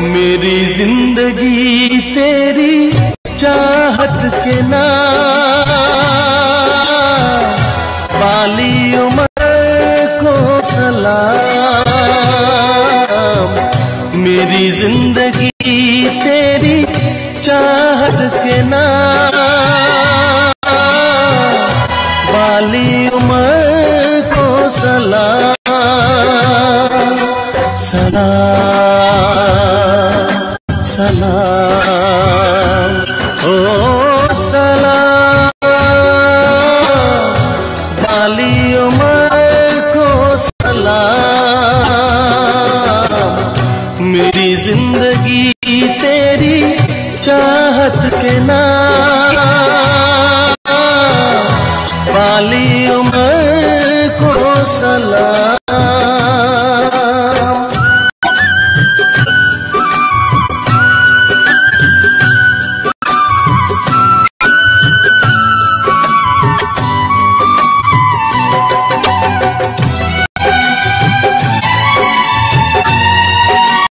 मेरी ज़िंदगी तेरी चाहत के नाम बाली उम्र को सलाम। मेरी ज़िंदगी तेरी चाहत के नाम बाली उम्र को सलाम। सलाम। सलाम, ओ सलाम उम्र को सलाम, मेरी ज़िंदगी तेरी चाहत के नाम बाली उम्र को सलाम।